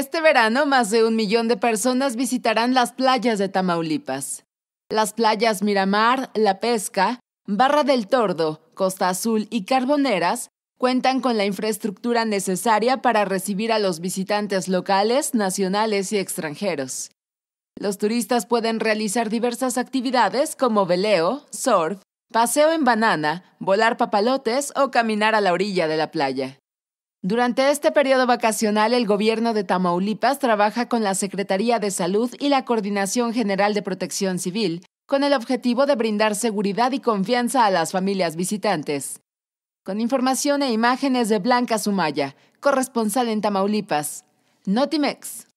Este verano, más de un millón de personas visitarán las playas de Tamaulipas. Las playas Miramar, La Pesca, Barra del Tordo, Costa Azul y Carboneras cuentan con la infraestructura necesaria para recibir a los visitantes locales, nacionales y extranjeros. Los turistas pueden realizar diversas actividades como veleo, surf, paseo en banana, volar papalotes o caminar a la orilla de la playa. Durante este periodo vacacional, el gobierno de Tamaulipas trabaja con la Secretaría de Salud y la Coordinación General de Protección Civil, con el objetivo de brindar seguridad y confianza a las familias visitantes. Con información e imágenes de Blanca Sumaya, corresponsal en Tamaulipas. Notimex.